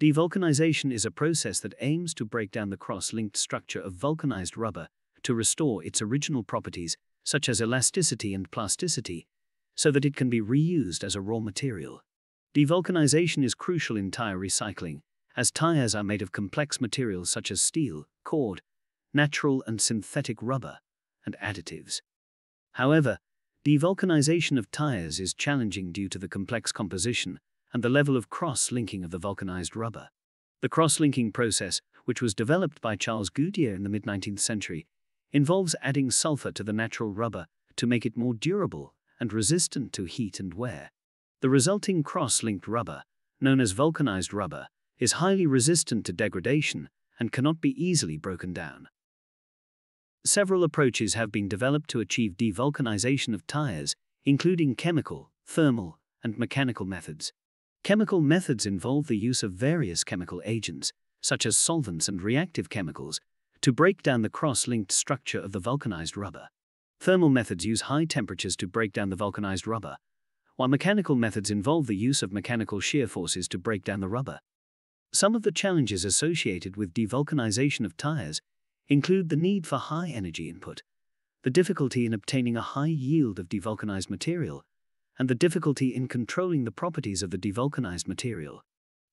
Devulcanization is a process that aims to break down the cross-linked structure of vulcanized rubber to restore its original properties, such as elasticity and plasticity, so that it can be reused as a raw material. Devulcanization is crucial in tire recycling, as tires are made of complex materials such as steel, cord, natural and synthetic rubber, and additives. However, devulcanization of tires is challenging due to the complex composition and the level of cross-linking of the vulcanized rubber. The cross-linking process, which was developed by Charles Goodyear in the mid-19th century, involves adding sulfur to the natural rubber to make it more durable and resistant to heat and wear. The resulting cross-linked rubber, known as vulcanized rubber, is highly resistant to degradation and cannot be easily broken down. Several approaches have been developed to achieve devulcanization of tires, including chemical, thermal, and mechanical methods. Chemical methods involve the use of various chemical agents, such as solvents and reactive chemicals, to break down the cross-linked structure of the vulcanized rubber. Thermal methods use high temperatures to break down the vulcanized rubber, while mechanical methods involve the use of mechanical shear forces to break down the rubber. Some of the challenges associated with devulcanization of tires include the need for high energy input, the difficulty in obtaining a high yield of devulcanized material, and the difficulty in controlling the properties of the devulcanized material.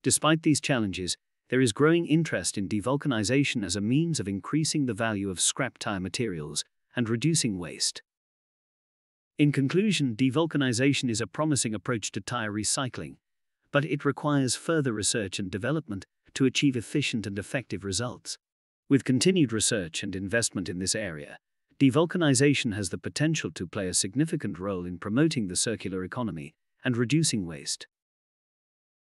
Despite these challenges, there is growing interest in devulcanization as a means of increasing the value of scrap tire materials and reducing waste. In conclusion, devulcanization is a promising approach to tire recycling, but it requires further research and development to achieve efficient and effective results. With continued research and investment in this area, devulcanization has the potential to play a significant role in promoting the circular economy and reducing waste.